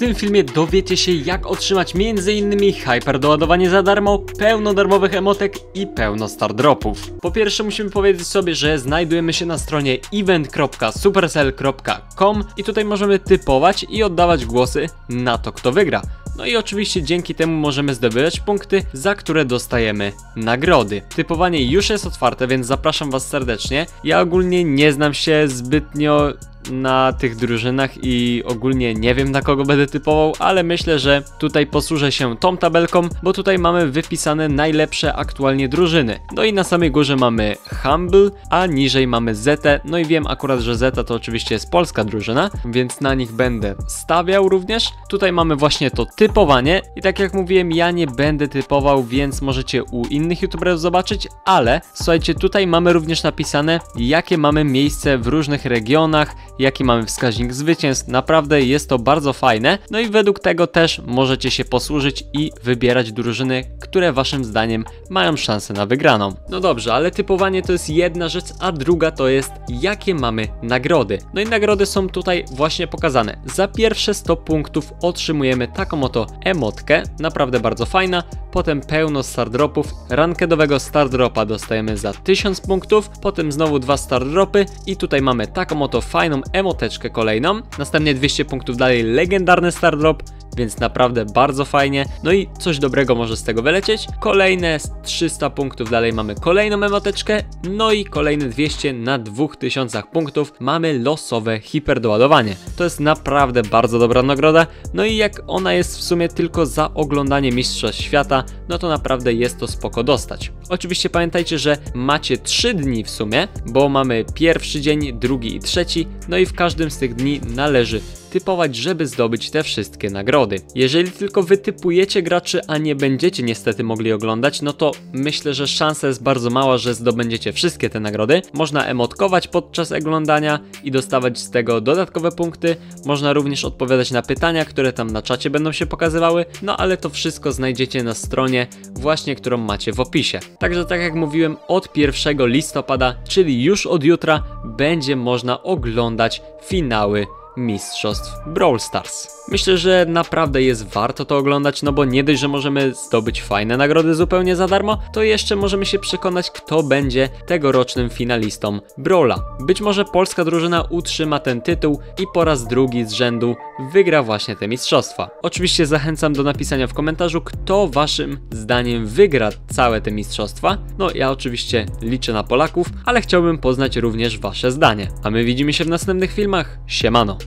tym filmie dowiecie się jak otrzymać m.in. hyper doładowanie za darmo, pełno darmowych emotek i pełno star dropów. Po pierwsze musimy powiedzieć sobie, że znajdujemy się na stronie event.supercell.com i tutaj możemy typować i oddawać głosy na to kto wygra. No i oczywiście dzięki temu możemy zdobywać punkty, za które dostajemy nagrody. Typowanie już jest otwarte, więc zapraszam Was serdecznie. Ja ogólnie nie znam się zbytnio na tych drużynach i ogólnie nie wiem na kogo będę typował, ale myślę, że tutaj posłużę się tą tabelką, bo tutaj mamy wypisane najlepsze aktualnie drużyny. No i na samej górze mamy Humble, a niżej mamy Zetę, no i wiem akurat, że Zeta to oczywiście jest polska drużyna, więc na nich będę stawiał również. Tutaj mamy właśnie to typowanie i tak jak mówiłem, ja nie będę typował, więc możecie u innych youtuberów zobaczyć, ale słuchajcie, tutaj mamy również napisane, jakie mamy miejsce w różnych regionach, jaki mamy wskaźnik zwycięstw. Naprawdę jest to bardzo fajne. No i według tego też możecie się posłużyć i wybierać drużyny, które waszym zdaniem mają szansę na wygraną. No dobrze, ale typowanie to jest jedna rzecz, a druga to jest jakie mamy nagrody. No i nagrody są tutaj właśnie pokazane. Za pierwsze 100 punktów otrzymujemy taką emotkę, naprawdę bardzo fajna. Potem pełno star dropów, rankedowego star dropa dostajemy za 1000 punktów, potem znowu dwa star dropy i tutaj mamy taką oto fajną emoteczkę kolejną. Następnie 200 punktów dalej legendarny star drop, więc naprawdę bardzo fajnie. No i coś dobrego może z tego wylecieć. Kolejne 300 punktów dalej mamy kolejną emoteczkę, no i kolejne 200 na 2000 punktów mamy losowe hiperdoładowanie. To jest naprawdę bardzo dobra nagroda, no i jak ona jest w sumie tylko za oglądanie Mistrzostw Świata, no to naprawdę jest to spoko dostać. Oczywiście pamiętajcie, że macie 3 dni w sumie, bo mamy pierwszy dzień, drugi i trzeci, no i w każdym z tych dni należy typować, żeby zdobyć te wszystkie nagrody. Jeżeli tylko wytypujecie graczy, a nie będziecie niestety mogli oglądać, no to myślę, że szansa jest bardzo mała, że zdobędziecie wszystkie te nagrody. Można emotkować podczas oglądania i dostawać z tego dodatkowe punkty. Można również odpowiadać na pytania, które tam na czacie będą się pokazywały, no ale to wszystko znajdziecie na stronie właśnie, którą macie w opisie. Także tak jak mówiłem, od 1 listopada, czyli już od jutra, będzie można oglądać finały mistrzostw Brawl Stars. Myślę, że naprawdę jest warto to oglądać, no bo nie dość, że możemy zdobyć fajne nagrody zupełnie za darmo, to jeszcze możemy się przekonać, kto będzie tegorocznym finalistą Brawla. Być może polska drużyna utrzyma ten tytuł i po raz drugi z rzędu wygra właśnie te mistrzostwa. Oczywiście zachęcam do napisania w komentarzu, kto waszym zdaniem wygra całe te mistrzostwa. No ja oczywiście liczę na Polaków, ale chciałbym poznać również wasze zdanie. A my widzimy się w następnych filmach. Siemano!